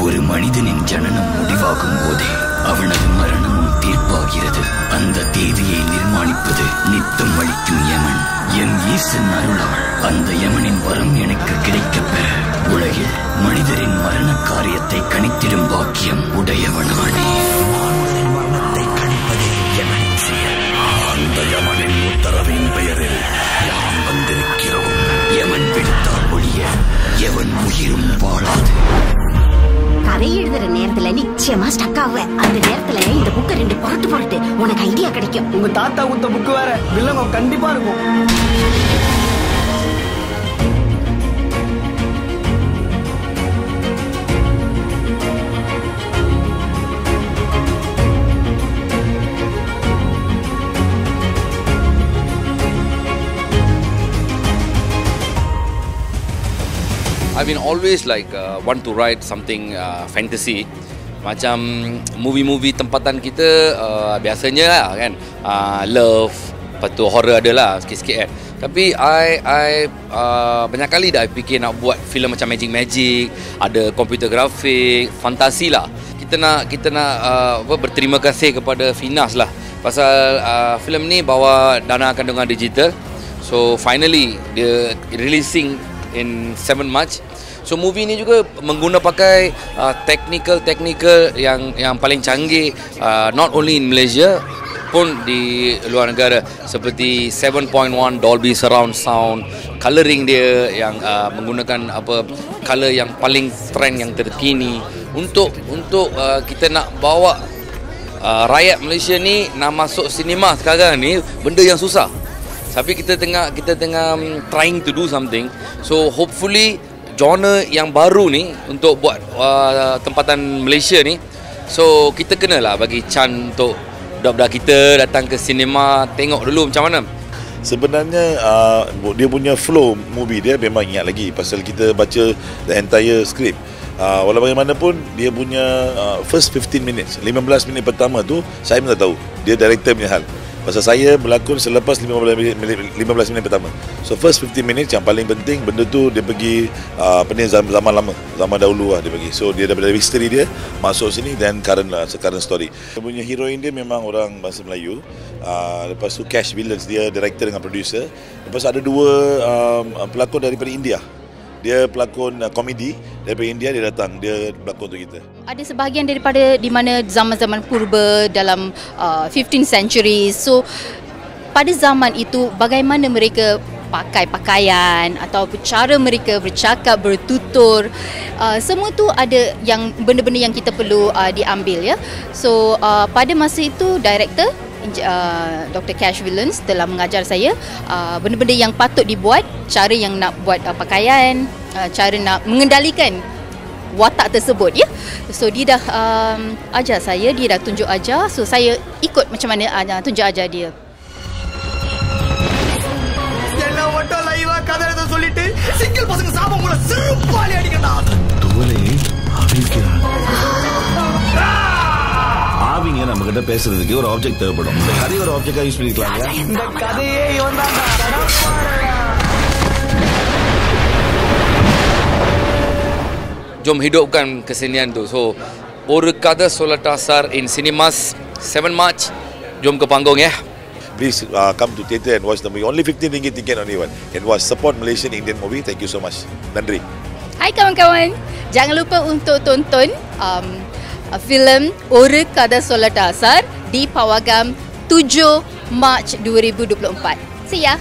ஒரு மனிதனின் ஜனனம் முடிவாகும் போதே அவனது மரணமும் தீர்ப்பாகிறது. அந்த தேதியை நிர்மாணிப்பது நித்தம் அளிக்கும் யமன். என் ஈசன் அருளால் அந்த யமனின் வரம் எனக்கு கிடைக்கப் பெற உலகில் மனிதரின் மரண காரியத்தை கணித்திடும் பாக்கியம் நிச்சயமா ஸ்டக் ஆகுவ அந்த நேரத்துல இந்த புக்கை ரெண்டு புரட்டு புரட்டு உனக்கு ஐடியா கிடைக்கும். உங்க தாத்தா குத்த புக்கு வேற. வில்லங்கம் கண்டிப்பா இருக்கும். I've been always like uh, want to write something uh, fantasy. Macam movie-movie tempatan kita uh, biasanya lah kan uh, love lepas tu horror ada lah sikit-sikit kan. Tapi I I uh, banyak kali dah fikir nak buat filem macam magic magic ada computer grafik fantasi lah. Kita nak kita nak uh, apa berterima kasih kepada Finas lah. Pasal uh, filem ni bawa dana kandungan digital. So finally dia releasing in 7 March. So movie ni juga mengguna pakai uh, technical technical yang yang paling canggih uh, not only in Malaysia pun di luar negara. Seperti 7.1 Dolby surround sound, colouring dia yang uh, menggunakan apa color yang paling trend yang terkini. Untuk untuk uh, kita nak bawa uh, rakyat Malaysia ni nak masuk sinema sekarang ni benda yang susah tapi kita tengah kita tengah um, trying to do something so hopefully genre yang baru ni untuk buat uh, tempatan Malaysia ni so kita kenalah bagi chan untuk budak-budak kita datang ke sinema tengok dulu macam mana Sebenarnya uh, dia punya flow movie dia memang ingat lagi pasal kita baca the entire script. Uh, walau bagaimanapun dia punya uh, first 15 minutes, 15 minit pertama tu saya pun tak tahu. Dia director punya hal. Pasal saya berlakon selepas 15 minit, 15 minit pertama. So first 15 minutes yang paling penting benda tu dia pergi uh, apa ni zaman, lama, zaman dahulu lah dia pergi. So dia daripada history dia masuk sini dan current lah, current story. Dia punya heroine dia memang orang bahasa Melayu. Uh, lepas tu Cash Villains dia director dengan producer. Lepas ada dua um, pelakon daripada India. Dia pelakon uh, komedi daripada India dia datang dia berlakon untuk kita. Ada sebahagian daripada di mana zaman-zaman purba dalam uh, 15th century. So pada zaman itu bagaimana mereka pakai pakaian atau cara mereka bercakap, bertutur. Uh, semua tu ada yang benda-benda yang kita perlu uh, diambil ya. So uh, pada masa itu director Uh, Dr. Cash Villains telah mengajar saya uh, benda-benda yang patut dibuat, cara yang nak buat uh, pakaian, uh, cara nak mengendalikan watak tersebut ya. So dia dah um, ajar saya, dia dah tunjuk ajar. So saya ikut macam mana uh, tunjuk ajar dia. என்ன மட்டும் லைவா கதை எழுத சொல்லிட்டு single பசங்க சாபம் உங்களை செருப்பாளி அடிக்கண்டா துவலை அவிழ்க்கிறான் ஆவிங்க நம்ம கிட்ட பேசுறதுக்கு ஒரு ஆப்ஜெக்ட் தேவைப்படும் இந்த கதையை ஒரு ஆப்ஜெக்டா யூஸ் பண்ணிக்கலாம் இந்த கதையே இவன் தான் jom hidupkan kesenian tu. So, Orukada Solatasar in cinemas 7 March. Jom ke panggung ya. Please uh, come to theatre and watch the movie. Only 15 ringgit ticket only one. Can watch support Malaysian Indian movie. Thank you so much. Nandri. Hai kawan-kawan, jangan lupa untuk tonton um, filem Ora Kada Solatasar di Pawagam 7 Mac 2024. See ya.